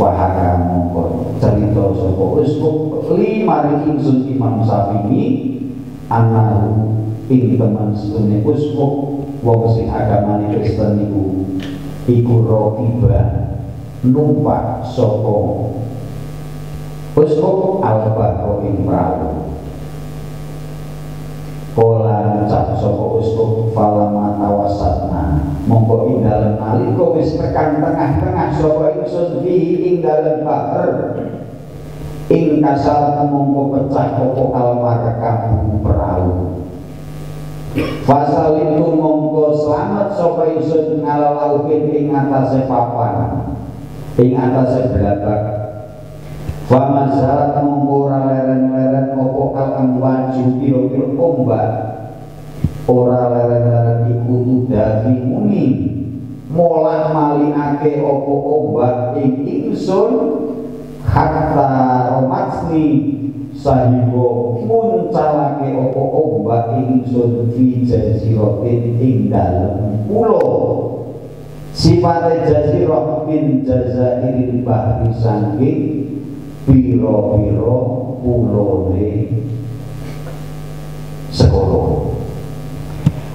wahaka mongko cerita sapa? Uskup lima ingsun Imam Syafi'i anahu ing teman sedene uskup wong sing agamane Kristen niku iku rokiba numpak sapa? Uskup al-bahro ing perahu Kala ngucap sapa? Uskup falama tawasatna mongko ing dalem nalika wis tekan tengah-tengah sapa ingsun fihi ing dalem bahar ing kasal mongko pecah apa almarkabu perahu. Fasal itu mongko selamat sapa ingsun ngalalaukin ing atase papan ing atase belakang Fama zalat mongko ora leren-leren opo kal amwaju piro-piro ombak. Ora leren-leren iku tudafi muni molah malikake opo ombak ing ingsun hatta romatsni sahibo muncalake opo ombak ing ingsun fi jaziratin ing dalem pulau sifatnya jazirah min jazairil bahri sangking piro-piro pulone sekolo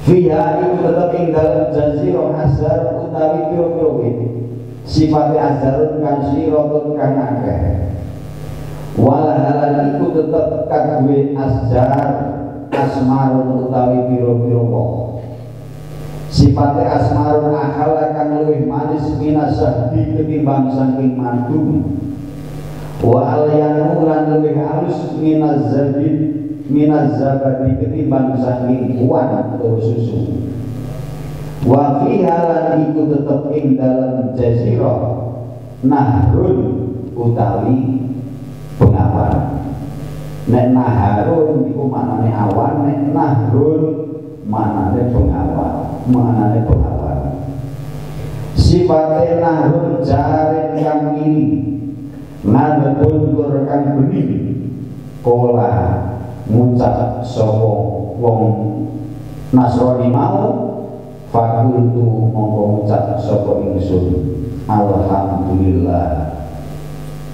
Fiha itu tetap ing dalam jazirah azhar utawi piro-piro ini. Sifatnya azharun kan sirotun kan akeh. Walahalan itu tetap kadwe azhar asmarun utawi piro-piro kok sifatnya asmarun akal akan luwih manis minas sahbi ketimbang saking madu wa alyanu lan luwih halus minaz zabid minaz zabadi ketimbang saking kuat atau susu. Wa fiha lan iku tetep ing dalam jazirah nahrun utawi pengawan nek naharun iku manane awan nek nahrun manane pengawan manane pengawan sifatnya nahrun jaren yang ini. Ngadepun turkan benih kola ngucap sopo wong Nasrani mau fakultu mongko ngucap sopo ingsun. Alhamdulillah.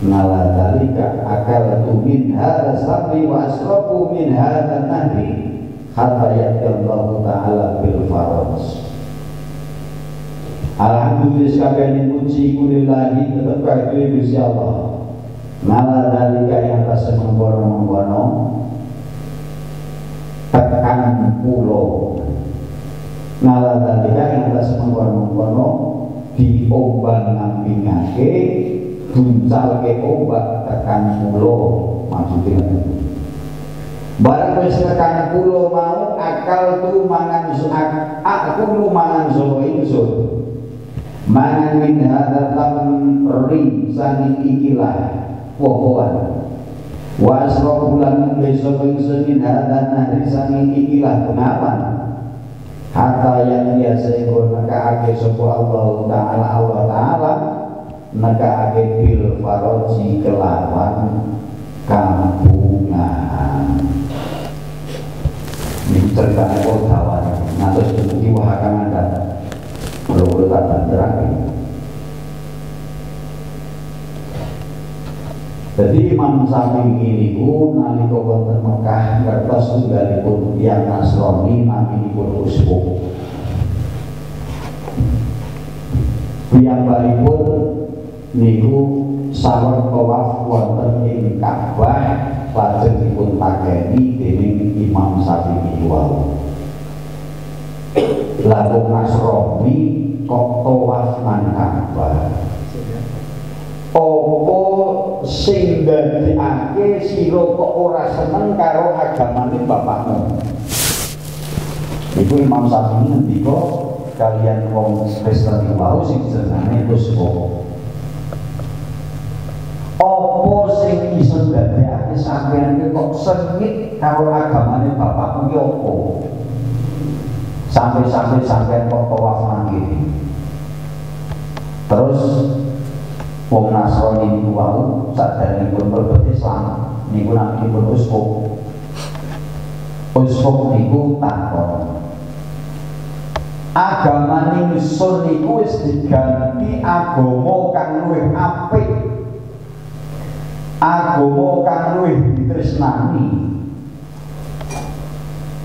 Ngala dalika akal tu min hadha sabri wa asrafu min hadha nahri hatta yati Allah Ta'ala bil faraj Alhamdulillah sekalian puji kulillahi tetap kagui Gusti Allah. Nala dalika yang rasa mengkono-mengkono Tekan pulau Nala dalika yang rasa mengkono-mengkono Diombang ngambingake Buncal ke ombak tekan pulau Maksudnya Barang wis tekan pulau mau akal tu mangan aku lu mangan so ingsun mangan min hadal tamri sani ikilah wohoan wa asrofu lan besok ingsun min hadal nahri sani ikilah pengawan hatta yang biasa ikut naka ake sopo Allah Ta'ala Allah Ta'ala naka ake bil faroji kelawan kampungan. Ini ceritanya kau tawar nanti seperti wahakan anda perlu tak terakhir jadi Imam Syafi'i ini ku nalika wonten Mekah ngertos tunggalipun yang Nasrani naminipun uskup piyambakipun niku sawet tawaf wonten ing Ka'bah lajeng dipun takeni dening Imam Syafi'i wau. Lalu Nasrani kok tawaf nang Ka'bah. Apa sing ndadekake sira kok ora seneng karo agamane bapakmu? Iku Imam Syafi'i ngendika kalian wong Kristen wau sing jenenge Kuspo. Apa sing iso ndadekake sampeyan kok sengit karo agamane bapakmu ki apa? Sampai-sampai sampeyan kok tawaf nang Terus wong Nasrani niku wau sadanipun mlebet Islam niku naminipun uskup. Uskup niku takon. Agama ingsun niku wis diganti agama kang luwih apik agama kang luwih ditresnani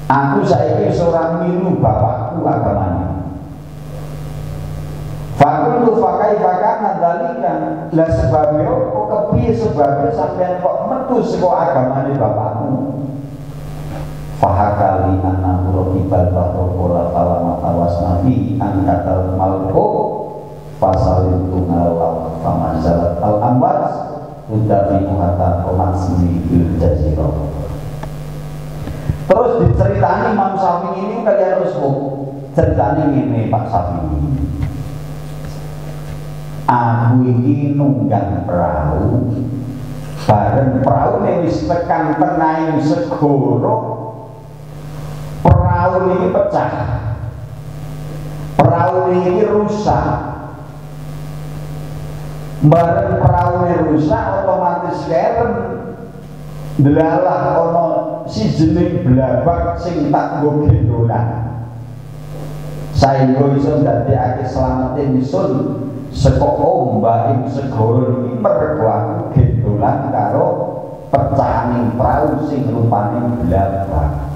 aku saiki seorang milu bapakku agamanya Fakultu fakai fakana dalika lah sebabnya kok kepiye sebabnya sampean kok metu saka agamane bapakmu? Fahakali anna murokibal bahro pola fala matawas nabi angkatal malko Fasalil tunggal lam famanzalat al ambat Udabi muhata komatsini bil jazirah. Terus diceritani Imam Syafi'i ini kalian harus ceritani ini Pak Syafi'i aku iki nunggang perahu. Bareng perahu ini tekan tengahing segoro. Perahu ini pecah. Perahu ini rusak. Bareng perahu ini rusak otomatis keren delalah ono si jenis belabak sing tak nggo gendongan saengga iso ndadekake selamatin sun saka ombak ing segara iki mergo aku gendolan karo pecahaning prau sing rupane blabak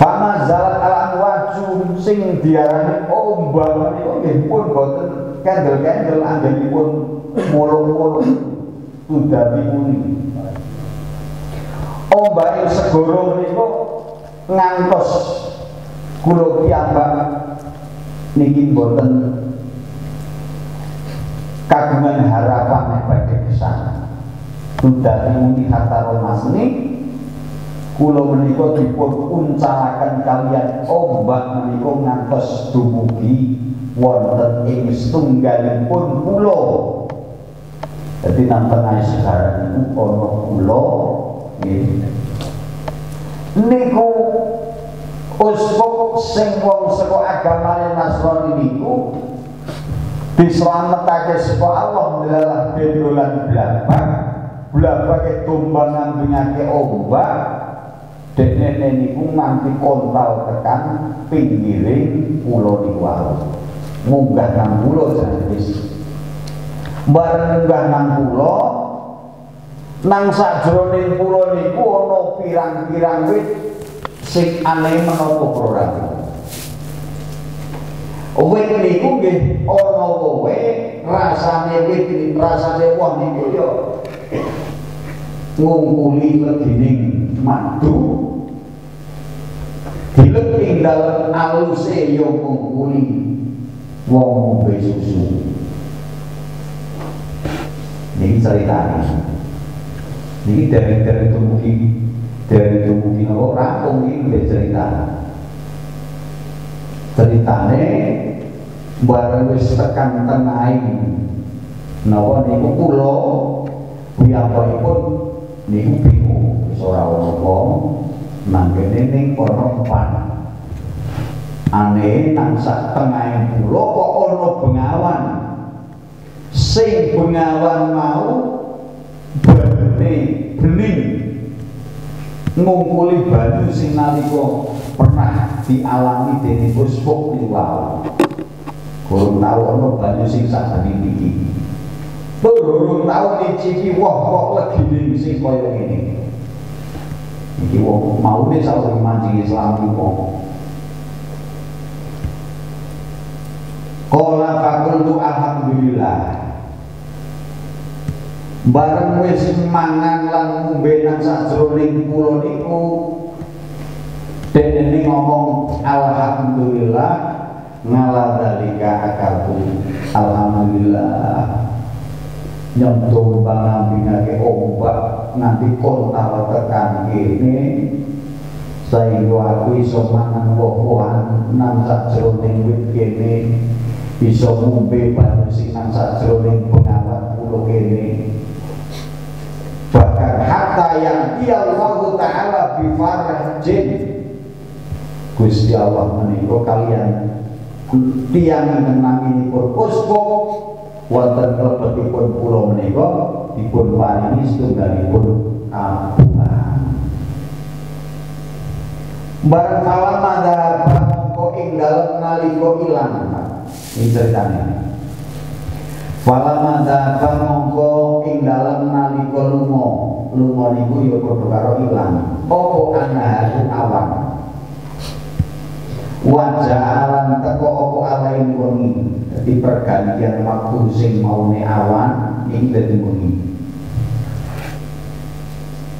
Fama zalat alam waju sing diarani ombak. Niku nggih pun boten kendel-kendel anggenipun mulung-mulung. Tudami muni. Ombak segara niku ngantos kula piyambak niki boten kagungan harapan bagi ke sana sudah muni hatta romasni kulo menika dipun uncalaken kalian ombak menika ngantos dumugi wonten ing setunggalipun pulo jadi nang tengah sekarang itu ono pulo niku uskup sing wong saka agamane Nasrani niku dislametake saka Allah dalam bendolan blabak blabak itu tumbang ngambingake ombak. Dekne niku nganti kontal tekan pinggiring pulau niku munggah nang pulau wis bareng munggah nang pulau nang sajroning pulau niku ana pirang-pirang wit sing aneh menapa ora Wit niku nggih ana wowe rasane wit rasane wong niku yo ngungkuli legining madu. Dilep ing dalem aluse yo ngungkuli wong ngombe susu. Niki ceritanya niki dari dari tumugi dari tumugi nopo rampung iki cerita. Ceritane bareng wis tekan tengahing napa niku kula? Piyambakipun niku bingung. Wis ora ana wong nang kene ning kono pan aneh nang sak tengahing kula kok ana bengawan? Sing bengawan mau bene bening ngungkuli banyu sing nalika pernah dialami dening Usfuk niku Kurung tahu ono banyu sing sakjane iki. Durung tahu diciki wah kok legine sing kaya ngene. Iki wong maune sawetara mancing Islam iku. Kala fakultu alhamdulillah. Bareng wis mangan lan ngombe nang sajroning kula niku. Dene ngomong alhamdulillah ngala dalika akalku alhamdulillah. Nyontoh ke ombak nanti kontal tekan ini sehingga aku iso mangan woh-wohan nang sajroning wit kene. Iso ngombe banyu sing nang sajroning pengawan pulau kene bahkan hatta yang Allah Ta'ala bifarajin Gusti Allah menikah kalian. Tiang ini pun puspo wonten klebetipun pulau menika dipun paringi setunggalipun kabungan barang malam ada pramangka ing dalem nalika ilang. Ini ceritanya Falam ada pramangka ing ing dalem nalika lunga. Lunga niku ya padha karo ilang. Apa anaharu awan wajah alam teko apa alain wengi? Dadi pergantian waktu sing maune awan iki dadi wengi.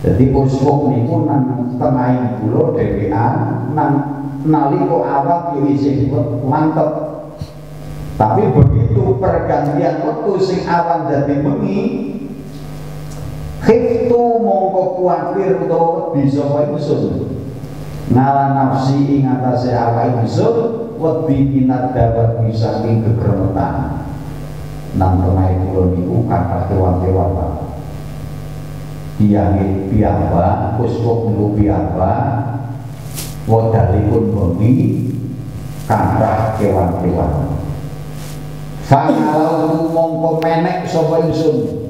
Jadi usfuk niku nang tengahing kula dhewean nang nalika awak yo isih mantep. Tapi begitu pergantian waktu sing awan dadi bengi. Khiftu mongko kuatir utawa bisa ingsun ngala nafsi ing atase awak ingsun wedi minat dapat bisa ing kegremetan nang kemae kula niku kata kewan-kewan Pak. Diangin piyamba, puspuk niku piyamba Wadalipun bengi kata kewan-kewan Fa'alau mongko menek sapa ingsun?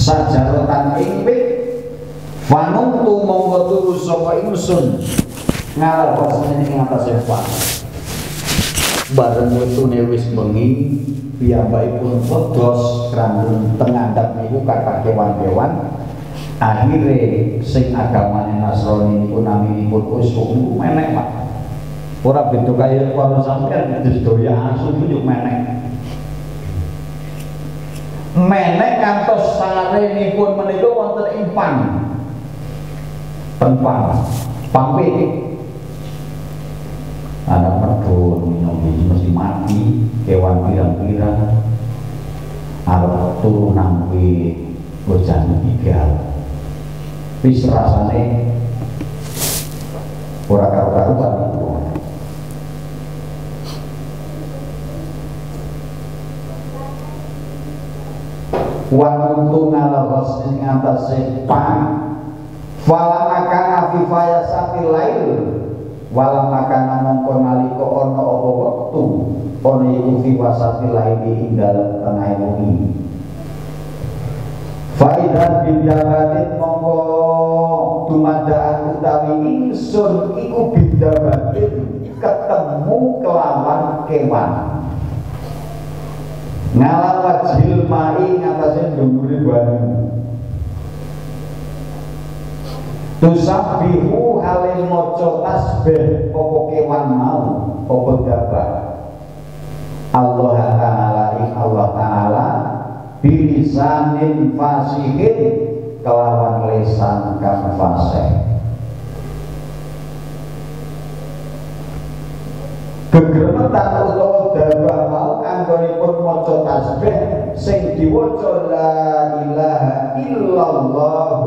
Sajaratan ing wit Fanungtu mongko turu sapa ingsun? Ngalal pasane ing atase fa Bareng wetune wis bengi piyambakipun wedos kranjung tengandap niku kata kewan-kewan. Akhirnya sing agamane Nasrani niku naminipun usuk niku menek Pak Ora beda kaya kalau sampean itu sedaya asu itu menek. Menek kantos sarenipun menika wonten ing pan. Penpan, pampe. Ada medun minum mesti mati, kewan pirang-pirang. Arep turu nang bocah tiga. Wis rasane ora karo-karuan. Wa kuntu ngalahos ing atase pan fala makana fi fayasati lail wala makana mongko nalika ana apa wektu ana iku fi wasati lail ing dalem tengah wengi Faidah bidabatin mongko dumadaan utawi ingsun iku bidabatin ketemu kelawan kewan ngalawat jilmai ngatasnya dhuwure banyu Tusabbihu halil moco tasbih apa kewan mau apa dabah Allah Ta'ala Allah Ta'ala bilisanin fasihin kelawan lesan kang fasih diwaca la ilaha illallah